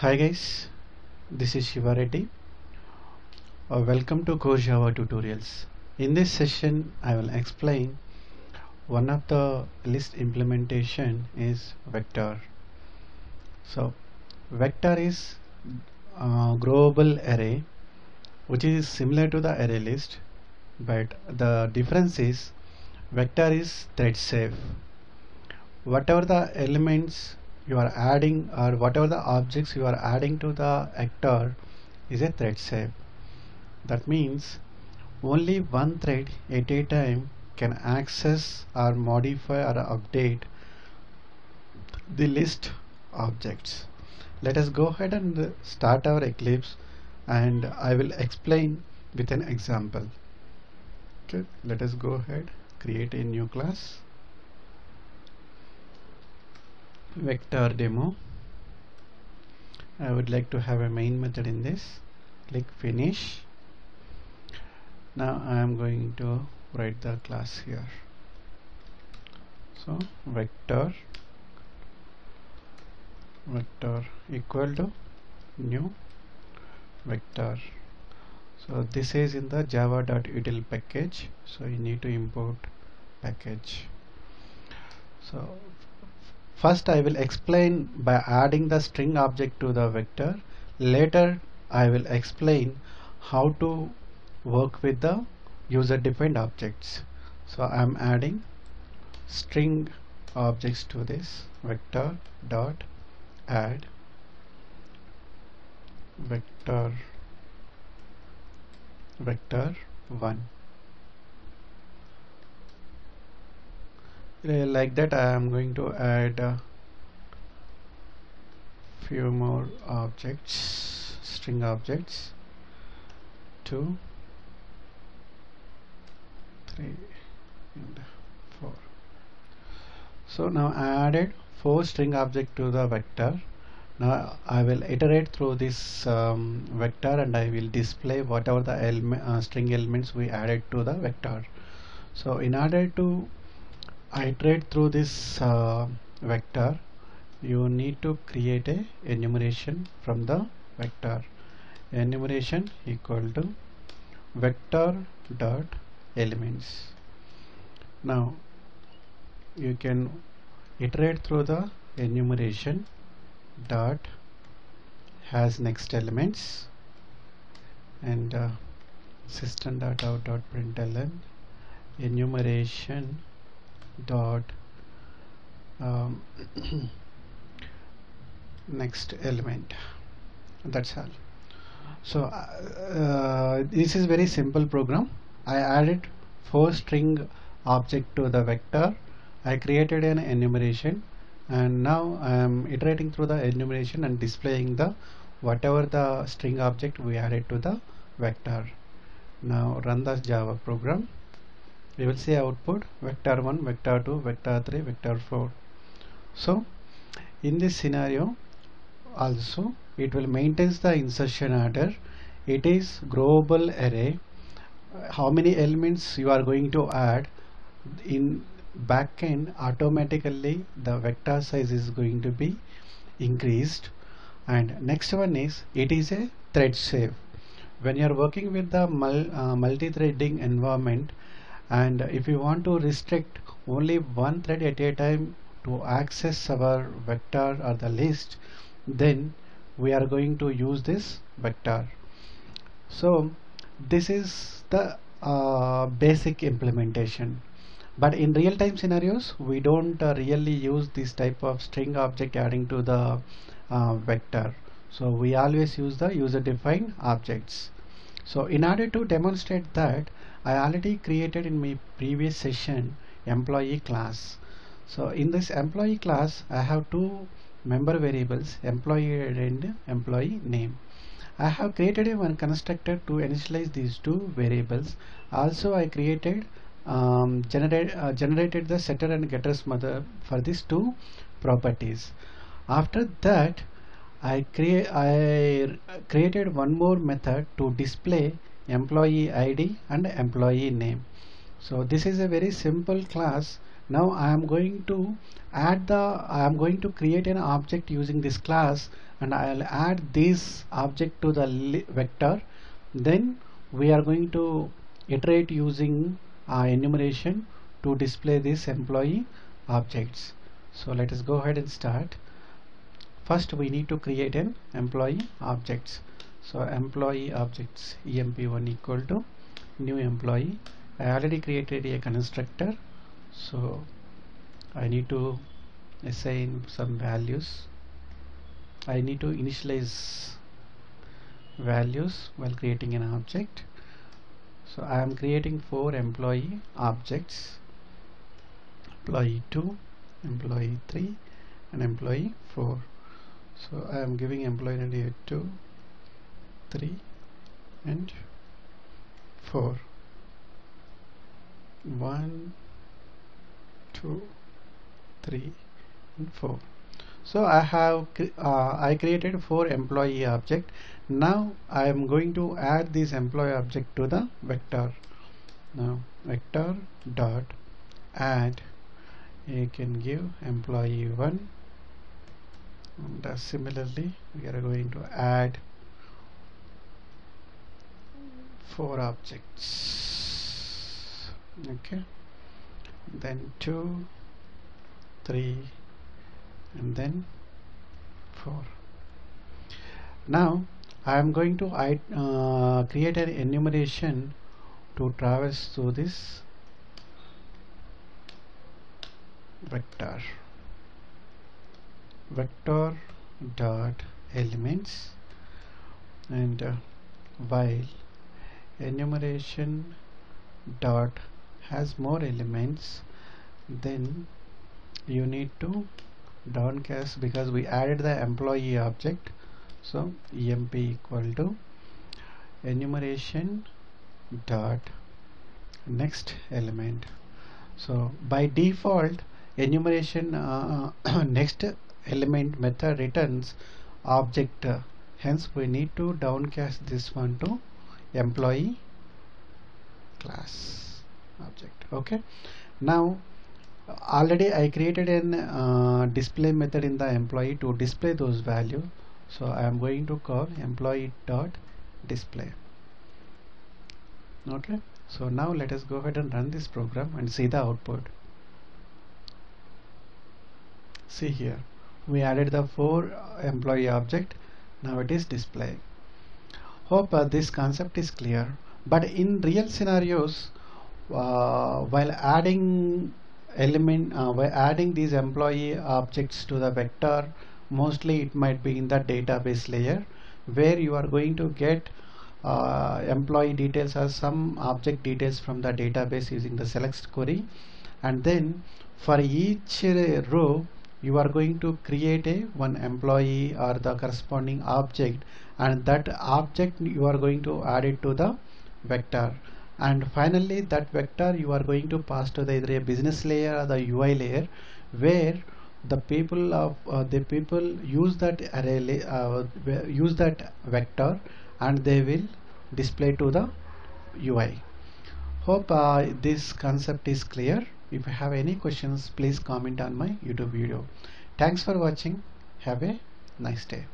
Hi guys, this is Shiva Reddy. Uh, welcome to Core Java tutorials. In this session, I will explain one of the list implementation is vector. So, vector is uh, growable array which is similar to the array list but the difference is vector is thread safe whatever the elements you are adding or whatever the objects you are adding to the vector is a thread safe that means only one thread at a time can access or modify or update the list objects. Let us go ahead and start our Eclipse and I will explain with an example. Okay let us go ahead create a new class vector demo. I would like to have a main method in this. Click finish. Now I am going to write the class here. So vector vector equal to new vector. So this is in the java.util package. So you need to import package. So first I will explain by adding the string object to the vector. Later I will explain how to work with the user defined objects. So I am adding string objects to this vector dot add vector vector 1 like that I am going to add few more objects string objects. 2 3 and 4 so now I added four string object to the vector. Now I will iterate through this um, vector and I will display whatever the uh, string elements we added to the vector. So in order to iterate through this uh, vector. You need to create a enumeration from the vector. Enumeration equal to vector dot elements. Now you can iterate through the enumeration dot has next elements and uh, system dot out dot println. Enumeration dot um, next element. That's all. So uh, this is very simple program. I added four string object to the vector. I created an enumeration and now I am iterating through the enumeration and displaying the whatever the string object we added to the vector. Now run the java program we will see output vector 1 vector 2 vector 3 vector 4 so in this scenario also it will maintains the insertion order. It is growable array. How many elements you are going to add? In backend automatically the vector size is going to be increased. And next one is it is a thread safe when you are working with the mul uh, multi-threading environment and if you want to restrict only one thread at a time to access our vector or the list then we are going to use this vector. So this is the uh, basic implementation. But in real-time scenarios we don't uh, really use this type of string object adding to the uh, vector. So we always use the user-defined objects. So in order to demonstrate that I already created in my previous session employee class. So in this employee class I have two member variables employee and employee name. I have created one constructor to initialize these two variables. Also I created um, generate, uh, generated the setter and getters method for these two properties. After that I create I created one more method to display employee ID and employee name. So this is a very simple class. Now I am going to add the I am going to create an object using this class and I'll add this object to the vector. Then we are going to iterate using uh, enumeration to display this employee objects. So let us go ahead and start. First we need to create an employee objects so employee objects emp1 equal to new employee. I already created a constructor. So I need to assign some values. I need to initialize values while creating an object. So I am creating four employee objects. Employee 2 employee 3 and employee 4 so I am giving employee ID 2 3 and 4 1 2 3 and 4 so I have uh, I created four employee object. Now I am going to add this employee object to the vector. Now vector dot add. You can give employee 1 and uh, similarly we are going to add four objects. Okay. Then 2 3 and then 4 now I am going to uh, create an enumeration to traverse through this vector. Vector dot elements and uh, while enumeration dot has more elements then you need to downcast because we added the employee object. So emp equal to enumeration dot next element. So by default enumeration uh, next element method returns object. Hence we need to downcast this one to employee class object. Okay. Now already I created an uh, display method in the employee to display those value. So I am going to call employee dot display okay. So now let us go ahead and run this program and see the output. See here. We added the four employee object. Now it is displaying hope uh, this concept is clear. But in real scenarios uh, while adding element uh, by adding these employee objects to the vector mostly it might be in the database layer where you are going to get uh, employee details or some object details from the database using the select query. And then for each row you are going to create a one employee or the corresponding object and that object you are going to add it to the vector. And finally that vector you are going to pass to the either a business layer or the UI layer where the people of uh, the people use that array uh, use that vector and they will display to the UI hope uh, this concept is clear if you have any questions please comment on my YouTube video. Thanks for watching. Have a nice day